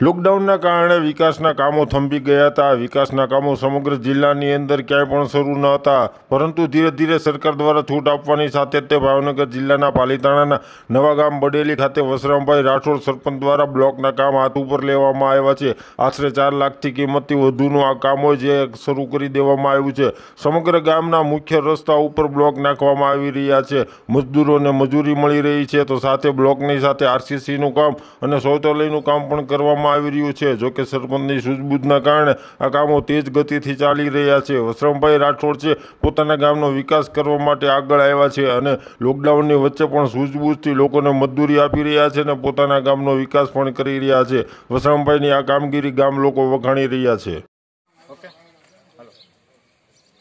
લોકડાઉનના કારણે વિકાસના કામો થંભી ગયા હતા. વિકાસના કામો સમગ્ર જિલ્લાની અંદર ક્યાંય પણ શરૂ ન હતા. પરંતુ ધીરે ધીરે સરકાર દ્વારા છૂટ આપવાની સાથે તે ભાવનગર જિલ્લાના પાલીતાણાના નવા ગામ બડેલી ખાતે વસરામભાઈ રાઠોડ સરપંચ દ્વારા બ્લોકના કામ હાથ ઉપર લેવામાં આવ્યા છે. આશરે ચાર લાખથી કિંમતથી વધુનું આ કામ હોય જે શરૂ કરી દેવામાં આવ્યું છે. સમગ્ર ગામના મુખ્ય રસ્તા ઉપર બ્લોક નાખવામાં આવી રહ્યા છે. મજદૂરોને મજૂરી મળી રહી છે. તો સાથે બ્લોકની સાથે આરસીસીનું કામ અને શૌચાલયનું કામ પણ કરવામાં આવી રહ્યું છે. જોકે સરપંચની સૂઝબૂઝના કારણે આ કામો તેજ ગતિથી ચાલી રહ્યા છે. વસરામભાઈ રાઠોડ છે. પોતાના ગામનો વિકાસ કરવા માટે આગળ આવ્યા છે અને લોકડાઉનની વચ્ચે પણ સૂઝબૂઝથી લોકોને મજદૂરી આપી રહ્યા છે અને પોતાના ગામનો વિકાસ પણ કરી રહ્યા છે. વસરામભાઈની આ કામગીરી ગામ લોકો વખાણી રહ્યા છે.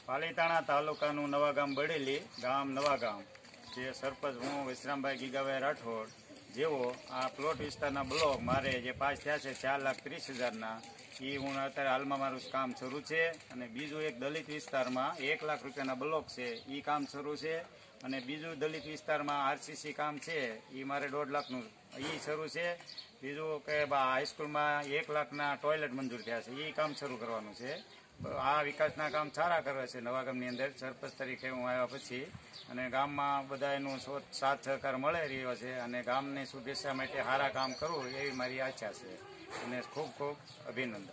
પાલીતાણા તાલુકાનું નવા ગામ બળેલી ગામ નવા ગામ. જે સરપંચ હું, વિશ્રામભાઈ ગીગાભાઈ રાઠોડ જેવો આ પ્લોટ વિસ્તારના બ્લોક મારે જે પાસ થયા છે, ચાર લાખ ત્રીસ હજારના, એ હું અત્યારે હાલમાં મારું કામ શરૂ છે અને બીજું એક દલિત વિસ્તારમાં એક લાખ રૂપિયાના બ્લોક છે એ કામ શરૂ છે અને બીજું દલિત વિસ્તારમાં આરસીસી કામ છે એ મારે દોઢ લાખનું એ શરૂ છે. બીજું કે હાઈસ્કૂલમાં એક લાખના ટોયલેટ મંજૂર થયા છે એ કામ શરૂ કરવાનું છે. આ વિકાસના કામ સારા કરે છે. નવા ગામની અંદર સરપંચ તરીકે હું આવ્યા પછી અને ગામમાં બધા એનું સાથ સહકાર મળે રહ્યો છે અને ગામની શુભેચ્છા માટે સારા કામ કરવું એવી મારી આશા છે. અને ખૂબ ખૂબ અભિનંદન.